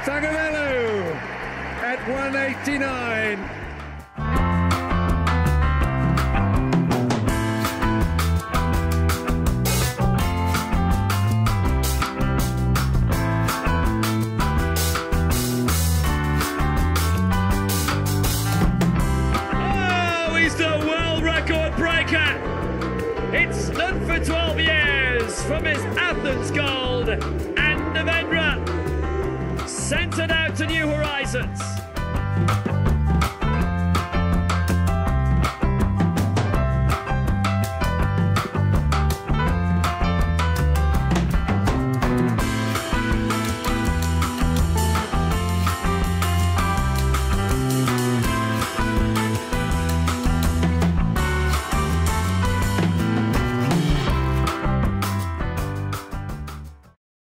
It's! Thangavelu at 189. Oh, he's the world record breaker. It stood for 12 years from his Athens gold and Devendra sent out to new horizons.